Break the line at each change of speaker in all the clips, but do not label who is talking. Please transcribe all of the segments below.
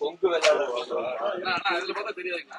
பொங்கு விளையாடுறா அதுல பார்த்தா தெரியாதுங்களா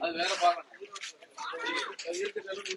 அது வேற பாருங்க இருக்கு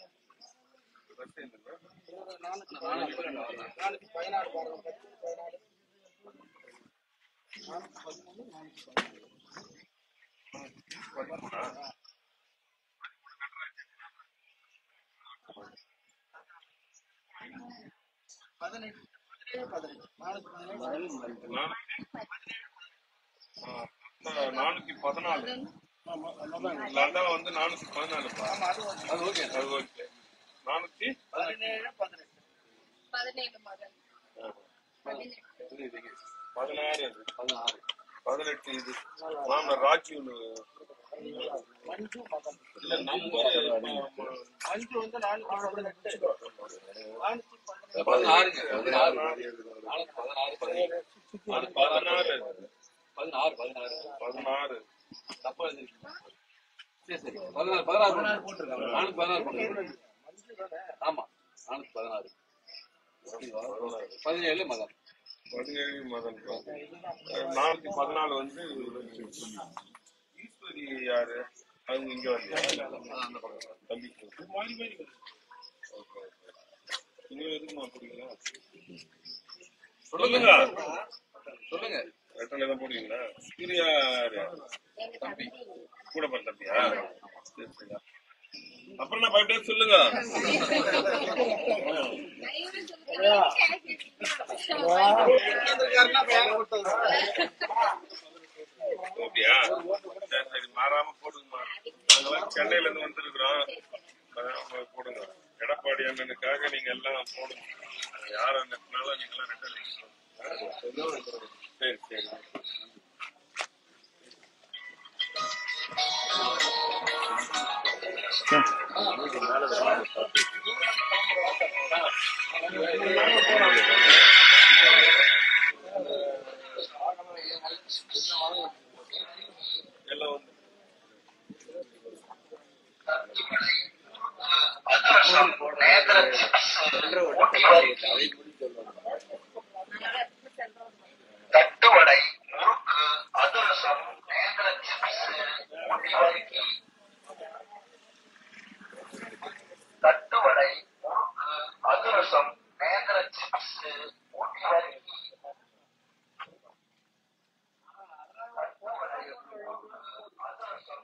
நானூத்தி பதினாலு. லண்டா வந்து நானூத்தி பதினாலுப்பா. அது ஓகே. அது ஓகே. நானூத்தி
பதினேழு மகன் பதினெட்டு.
பதினாறு அது. பதினெட்டு இது. மாமனார் ராஜீவ் இல்ல நம்பர்
பதினாறுங்க. பதினாறு.
பதினாறு
பதினாறு. பதினாறு.
பதினாறு
தப்பா சரி சரி. பதினாறு பதினாறு போட்டுருக்காங்க நானூத்தி பதினாறு போட்டுருக்காங்க ஆமா. நானூத்தி பதினாறு. பதினேழு மதம்.
பதினேழு மதன் நானூத்தி பதினாலு வந்து ஈஸ்வரி யாரு? அவங்க இங்க ஓகே, ஓகே. நீங்க எதுக்குமா போடுவீங்களா சொல்லுங்க.
சொல்லுங்க.
எத்தனை தான் போடுவீங்களா? சூர்யா
தம்பி.
கூட பிறந்த தம்பியா. அப்புறம் என்ன பயப்படியா சொல்லுங்க. அப்படியா? சரி சரி மாறாம போடுங்கம்மா. நாங்கெல்லாம் சென்னையில இருந்து வந்திருக்கிறோம். போடுங்க. எடப்பாடி அண்ணனுக்காக நீங்க எல்லாம் போடுங்க. யார் அண்ணனாலும் நீங்க எல்லாம் ரெண்டு சரி சரி.
தட்டுவடை முறுக்கு அதிரசம் நேந்திர சிப்ஸ் ஊட்டி வறுக்கி தட்டுவடை முறுக்கு அதிரசம் நேந்திர சிப்ஸ் ஊட்டி வறுக்கி தட்டுவடை முறுக்கு அதிரசம்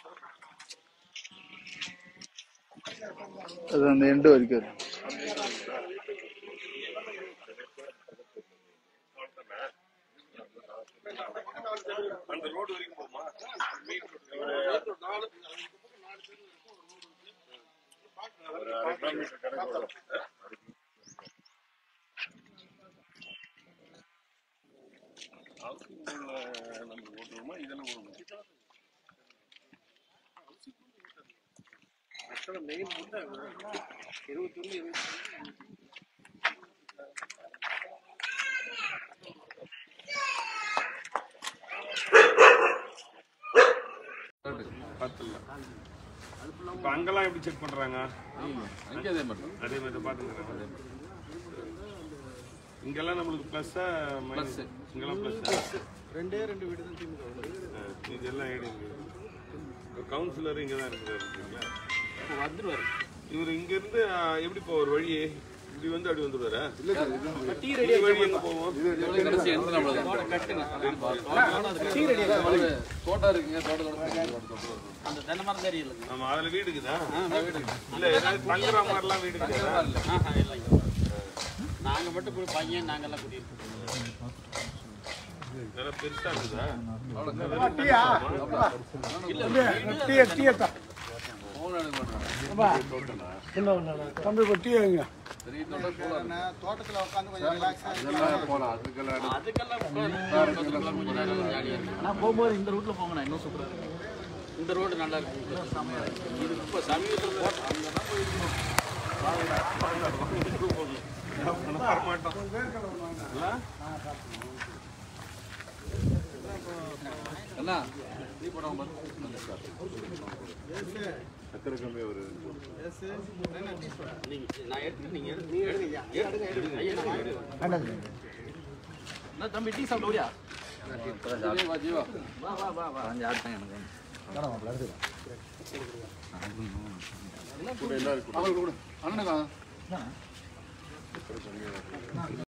அது அந்த எண்டு வரைக்கும் வரும்.
அந்த ரோடு வரைக்கும் போகுமா ஒரு நம்ம ஓட்டுவோமா இதெல்லாம் ஓடுவோம் மெயின் இருபத்தொன்னு இருபத்தி இப்ப அங்கெல்லாம் எப்படி செக் பண்றாங்க?
அங்கே அதே மாதிரி.
அதே மாதிரி பாத்துக்கிறேன் இங்கெல்லாம் நம்மளுக்கு பிளஸ்ஸா மைனஸ் இங்கெல்லாம் பிளஸ்
ரெண்டே ரெண்டு வீடு தான் திமுக
இதெல்லாம் ஏடி கவுன்சிலர் இங்க தான் இருக்கிறாரு
வந்துருவாரு.
இவர் இங்க இருந்து எப்படி போவார் வழி இப்படி வந்து அப்படி வந்துடுவாரா
டீ
இந்த வழி எங்க போவோம்.
டீ ரெடி தோட்டம் இருக்குங்க தோட்டத்தோட
அந்த தென்னை மரம் தெரியல
ஆமா அதுல வீடு இருக்குதா? இல்ல தங்குற மாதிரிலாம் வீடு இருக்குதா?
ஆஹா இல்லைங்க நாங்க மட்டும் போய் பையன் நாங்கெல்லாம் கூட்டியிருக்கோம்
நல்லா பெருசா இருக்குதா?
ஃபோன் எடுக்க மாட்டாங்க
தம்பி கொட்டி வைங்க தோட்டத்தில் உட்காந்து கொஞ்சம் ரிலாக்ஸா
அதுக்கெல்லாம்
கொஞ்சம் நான் போகும்போது இந்த ரூட்ல போங்க இன்னும் சூப்பராக இந்த ரோடு நல்லா இருக்கு இது இப்போ சமீபத்தில் அங்கே தான் போயிருக்கோம்
நீ
சக்கரை கம்மியாக வருது. நான் தம்பி டீ சாப்பிட முடியா
அவர்கள் கூட அண்ணனுக்கா